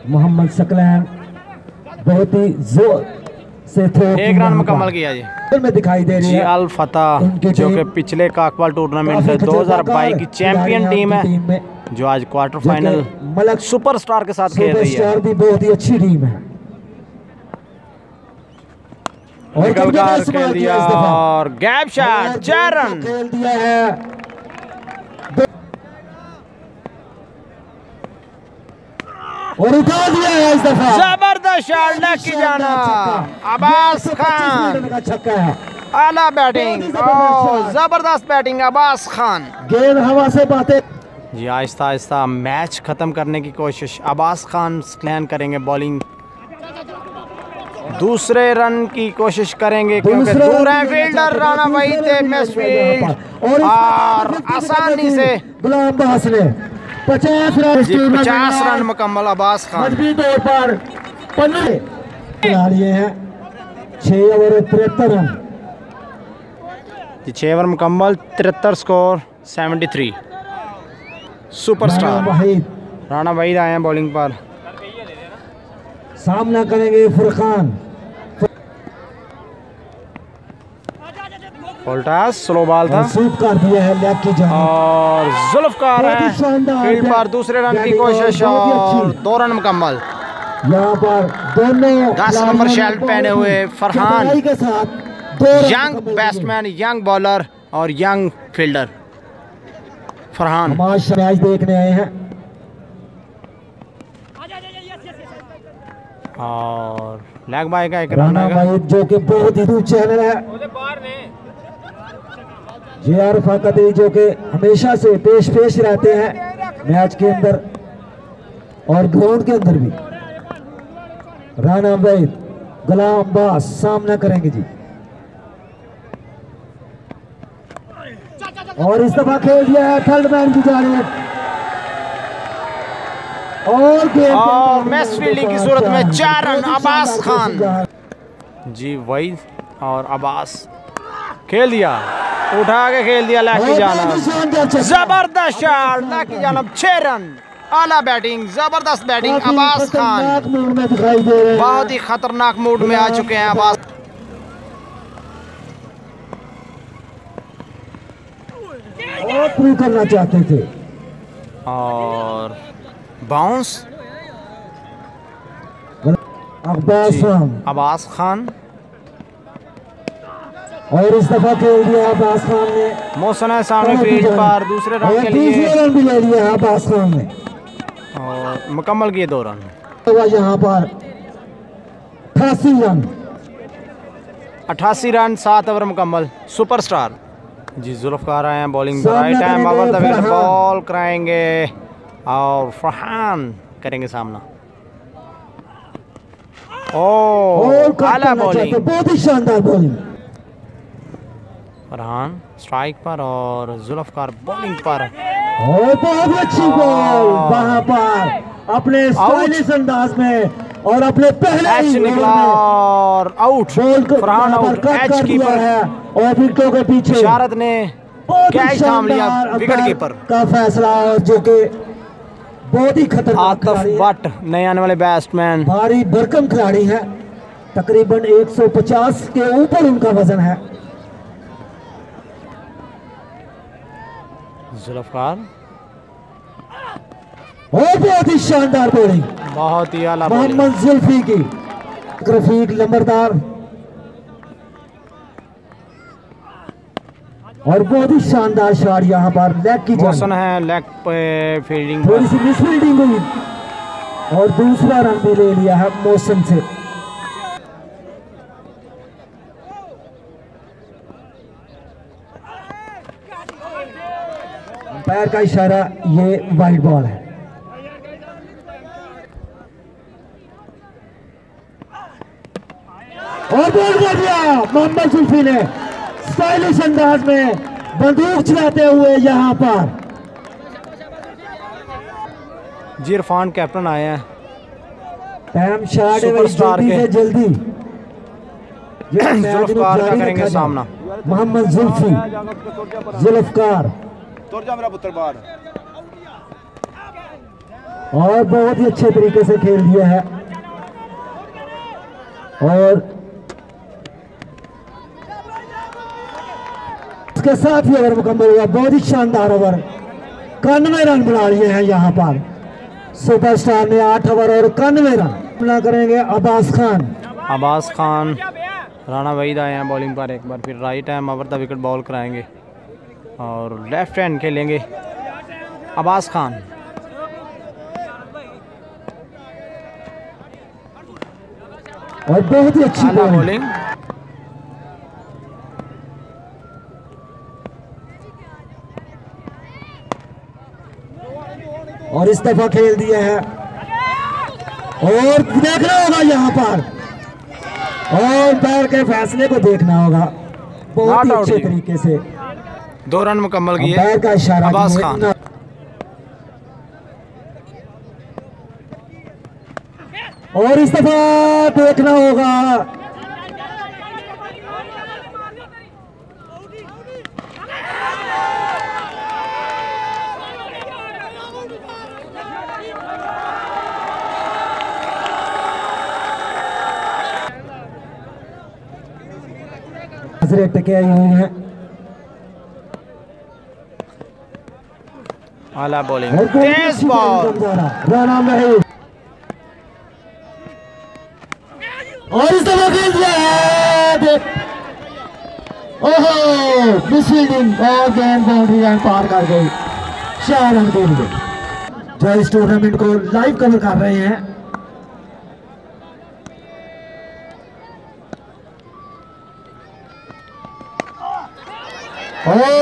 محمد سکلین بہت ہی زور سے ایک رن مکمل کیا جی۔ جی الفتح جو کہ پچھلے کاکبال ٹورنامنٹ سے دوزار بائی کی چیمپئن ٹیم ہے جو آج کوارٹر فائنل سپر سٹار کے ساتھ کھیل رہی ہے۔ سپر سٹار اور گیپ شاٹ چیرن اور اٹھا دیا ہے اس دفعہ۔ زبردست شاٹ لیگ کی جانا۔ عباس خان۔ اعلیٰ بیٹنگ۔ زبردست بیٹنگ عباس خان۔ گیند ہوا سے باتیں۔ جی آہستہ آہستہ میچ ختم کرنے کی کوشش۔ عباس خان سکلین کریں گے بولنگ دوسرے رن کی کوشش کریں گے کیونکہ دور ہیں فیلڈر رانا وحید تھے میس فیلڈ اور آسانی سے غلام باس نے پچاس رن جی، پچاس رن مکمل عباس خان۔ مجبی طور پر پنے کھلاڑی ہیں۔ چھ اوور تریتر رن۔ جی چھ اوور مکمل تریتر score seventy three. Super star. Rana Waheed آئے ہیں بولنگ پر۔ سامنا کریں گے فرقان پولٹاس سلو بال تھا۔ اور ظلفکار ہے۔ فیلڈ پر دوسرے رن کی کوشش اور دو رن مکمل۔ دس نمبر شیلٹ پہنے ہوئے Farhan. Young best man young bowler اور ینگ فیلڈر۔ فرحان۔ دیکھنے آئے ہیں۔ اور لیگ بائی کا ایک رانہ رن جو کہ بہت ہی دور چینل ہے۔ جی یہ عارف آقادی جو کہ ہمیشہ سے پیش پیش رہتے ہیں میچ کے اندر اور گراؤنڈ کے اندر بھی۔ رانہ عبید غلام عباس سامنا کریں گے جی۔ اور اس دفعہ کھیل دیا ہے تھرڈ مین کی جانے ہیں اور میس فیلڈنگ کی صورت میں چارن عباس خان۔ جی وائز اور عباس۔ کھیل دیا۔ اٹھا کے کھیل دیا لیکی جانب۔ زبردست شار لیکی جانب چھے رن۔ اعلیٰ بیٹنگ زبردست بیٹنگ عباس خان۔ بہت ہی خطرناک موڈ میں آ چکے ہیں عباس۔ کرنا اور باؤنس۔ جی، عباس خان۔ اور اس دفعہ کے لیے آپ آسمان نے موسنہ سامنے پیج پار دوسرے رن کے لیے۔ تیسرے رن بھی لے لیے آپ آسمان نے مکمل کیے دو رن۔ ہوا یہاں پر۔ اٹھاسی رن۔ اٹھاسی رن سات اور مکمل۔ Super star. جی ظلف کر رہے ہیں بولنگ برائی ٹائم اوور دا ویل بال کرائیں گے۔ اور فرحان کریں گے سامنا۔ اوہ اوہ کٹ کرنا چاہتے ہیں۔ بہت ہی شاندار بولنگ فرحان سٹرائک پر اور زلفکار بولنگ پر۔ بہت اچھی بول وہاں پر اپنے سٹائلیس انداز میں اور اپنے پہلے ہی ایچ نکلا اور out Farhan out edge keeper ہے اور وکٹوں کے پیچھے۔ شارت نے کیچ تھام لیا وکٹ کیپر کا فیصلہ جو کہ بہت ہی خطر کھلاڑی بٹ نئے آنے والے بیسٹ مین بھاری برکم کھلاڑی ہے تقریباً ایک سو پچاس کے اوپر ان کا وزن ہے۔ ذوالفقار بہت ہی شاندار بولنگ۔ بہت ہی اعلیٰ محمد زلفی کی۔ رفیق لمبردار اور بہت ہی شاندار شاٹ یہاں پر۔ لیگ کی جان ہے لیگ پہ فیلڈنگ۔ تھوڑی سی مس فیلڈنگ ہوئی۔ اور دوسرا رن بھی لے لیا ہے موسن سے۔ امپائر کا اشارہ یہ وائٹ بال ہے۔ اور بول کر دیا محمد زلفی نے۔ سٹائلش انداز میں بندوق چلاتے ہوئے یہاں پر۔ جی عرفان کیپٹن آئے ہیں۔ ٹائم شاڑے ہے جلدی سے جلدی۔ [COUGHS] زلفکار کا کریں گے سامنا۔ محمد زلفی زلفکار۔ تر جا میرا پتر باہر۔ اور بہت ہی اچھے طریقے سے کھیل دیا ہے۔ اور اس کے ساتھ ہی اگر مکمل ہوا بہت ہی شاندار اوور۔ اکانوے رن بنا لیے ہیں یہاں پر۔ سپر سٹار نے آٹھ اوور اور اکانوے رن۔ بنا کریں گے عباس خان۔ عباس خان رانا وحید آئے ہیں بولنگ پر۔ ایک بار پھر رائٹ ہے مور دا وکٹ بال کرائیں گے۔ اور لیفٹ ہینڈ کھیلیں گے عباس خان۔ اور بہت ہی اچھی بولنگ اور اس دفعہ کھیل دیے ہیں اور دیکھنا ہوگا یہاں پر۔ اور پیر کے فیصلے کو دیکھنا ہوگا۔ بہت ہی اچھے طریقے سے۔ دو رن مکمل کیے۔ عباس خان۔ اور اس دفعہ دیکھنا ہوگا۔ ٹکے آئی اعلیٰ بولنگ تیز بال اور اس طرح فیلڈ زیاد اوہو مس فیلڈنگ اور گیم باؤنڈری لائن پار کر گئی۔ شہر ہم کے لیے جو اس ٹورنامنٹ کو لائیو کور کر رہے ہیں۔ اور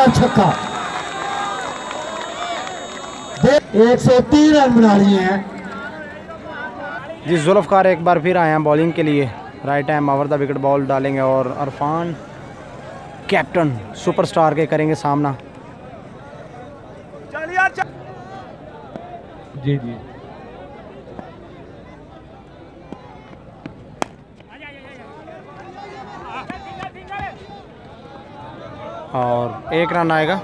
پہلا چھکا۔ ایک سو تین رن بنا ہیں۔ جی ایک بار پھر آئے ہیں بولنگ کے لیے۔ Right arm over the wicket ball ڈالیں گے اور عرفان کیپٹن سپر سٹار کے کریں گے سامنا۔ جی جی۔ اور ایک رن آئے گا۔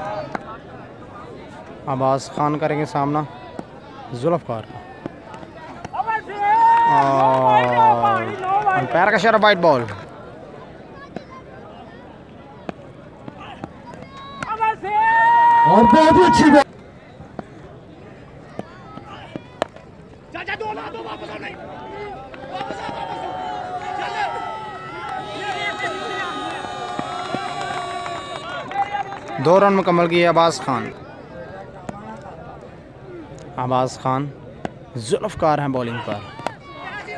عباس خان کریں گے سامنا ذوالفقار کا۔ اور امپیر کا شرف وائٹ بال۔ اور بہت اچھی بات۔ دو رن مکمل کیے عباس خان۔ عباس خان ظلفکار ہیں بولنگ پر۔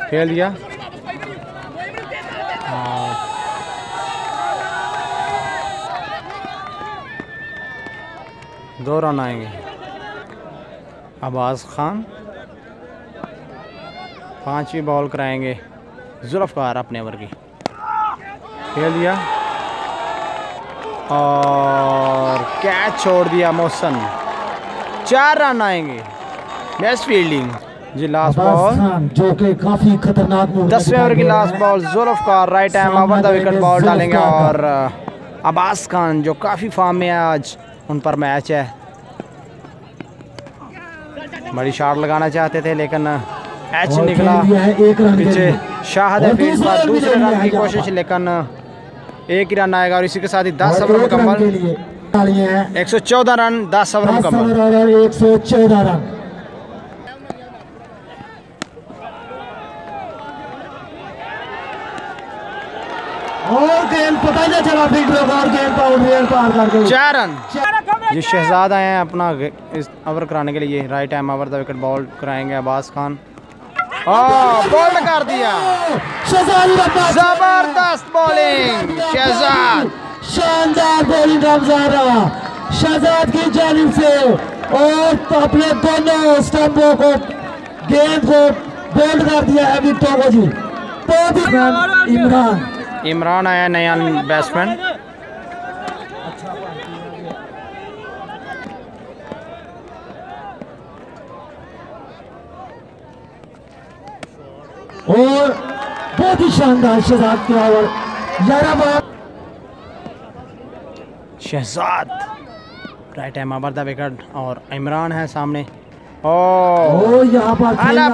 کھیل دیا۔ ہاں۔ دو رن آئیں گے۔ عباس خان پانچویں بال کرائیں گے۔ ظلفکار اپنے اوور کی کھیل دیا۔ اور کیچ چھوڑ دیا محسن؟ چار رن آئیں گے۔ بیسٹ فیلڈنگ جی لاسٹ بال جو کہ کافی خطرناک دسویں اوور کی last ball Zulfiqar right hand over the wicket ball ڈالیں گے اور عباس خان جو کافی فارم میں آج ان پر میچ ہے۔ بڑی شاٹ لگانا چاہتے تھے لیکن ایچ نکلا۔ پیچھے شاہد ہے دوسرے رن کی کوشش لیکن ایک ہی رن آئے گا اور اسی کے ساتھ ہی دس اوور مکمل ایک سو چودہ رن دس اوور مکمل۔ ایک چودہ چار رن۔ یہ شہزاد آئے ہیں اپنا اوور کرانے کے لیے right arm over the wicket ball کرائیں گے عباس خان۔ ہاں بولڈ کر دیا زبردست بولنگ شہزاد شاندار بولنگ رمزارہ شہزاد کی جانب سے اور اپنے دونوں اسٹمپوں کو گیند کو بولڈ کر دیا ہے وکٹوں کو جی تو بھی عمران عمران آیا نیا بیسمنٹ اور بہت ہی شاندار شہزاد کے اور یارہ باب Shahzad. Right arm over the wicket اور عمران ہے سامنے۔ اوہ۔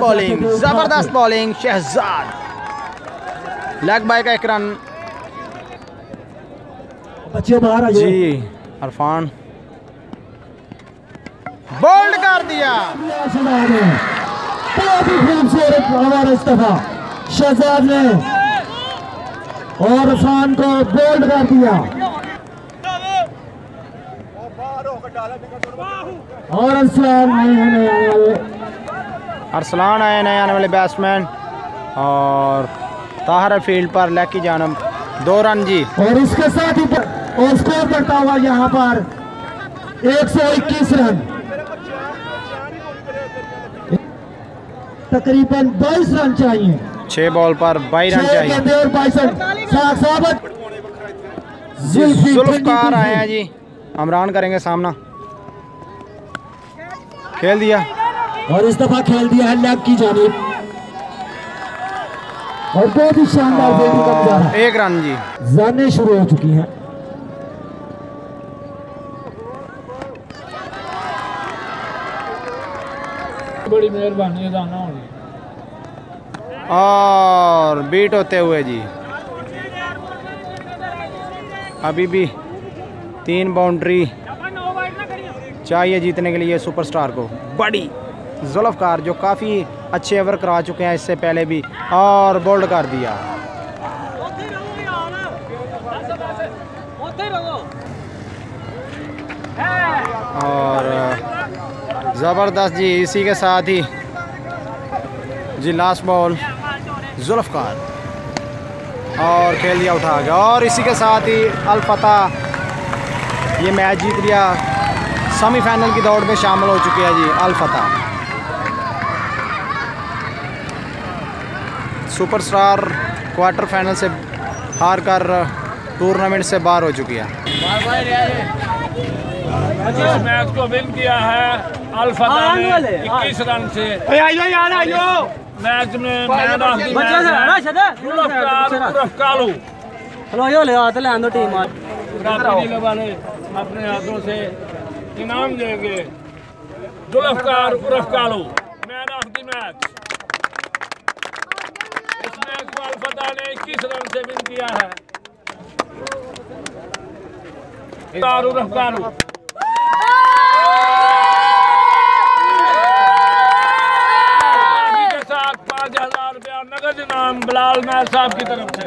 بولنگ زبردست بولنگ شہزاد۔ لگ بائی کا ایک رن۔ بچے باہر آجے جی عرفان۔ بولڈ کر دیا۔ انقلابی خوبصورت ہمارا استعفیٰ شہزاد نے اور عرفان کو بولڈ کر دیا. اور ارسلان آئے ہیں ارسلان آئے نئے آنے والے بیٹس مین اور طاہر فیلڈ پر لیکی جانب. دو رن جی. اور اس کے ساتھ ہی اور سکور بڑھتا ہوا یہاں پر. ایک سو اکیس رن. تقریباً بائیس رن چاہیے۔ چھ بال پر بائی رن چاہیے۔ اور بائیس رن۔ ساک ثابت ظلفکار آئے ہیں جی۔ عمران کریں گے سامنا۔ کھیل دیا۔ اور اس دفعہ کھیل دیا ہے لیگ کی جانب۔ اور بہت ہی شاندار ایک رن جی۔ زانے شروع ہو چکی ہیں۔ بڑی مہربانی ادا نہ ہونی اور بیٹ ہوتے ہوئے جی ابھی بھی تین باؤنڈری چاہیے جیتنے کے لیے سپر سٹار کو بڑی ذوالفقار جو کافی اچھے اوور کرا چکے ہیں اس سے پہلے بھی اور بولڈ کر دیا اور زبردست جی اسی کے ساتھ ہی۔ جی لاسٹ بال ذوالفقار اور کھیل دیا اٹھا گیا اور اسی کے ساتھ ہی الفتح یہ میچ جیت لیا۔ سیمی فائنل کی دوڑ میں شامل ہو چکی ہے جی الفتح سپر سٹار کوارٹر فائنل سے ہار کر ٹورنامنٹ سے باہر ہو چکی ہے۔ الفتح اکیس رن سے۔ اپنے ہاتھوں سے نے اکیس رن سے بن کیا ہے سلام بلال میں صاحب کی طرف سے۔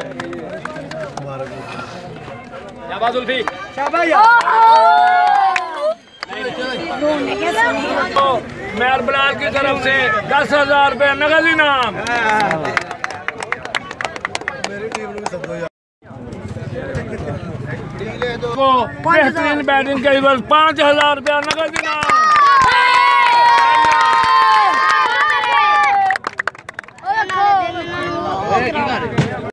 شاباز الفی۔ میئر بلال کی طرف سے دس ہزار روپے نگل انعام کو بہترین بیٹنگ کے عوض پانچ ہزار روپیہ نقد انعام Vamos a grabar.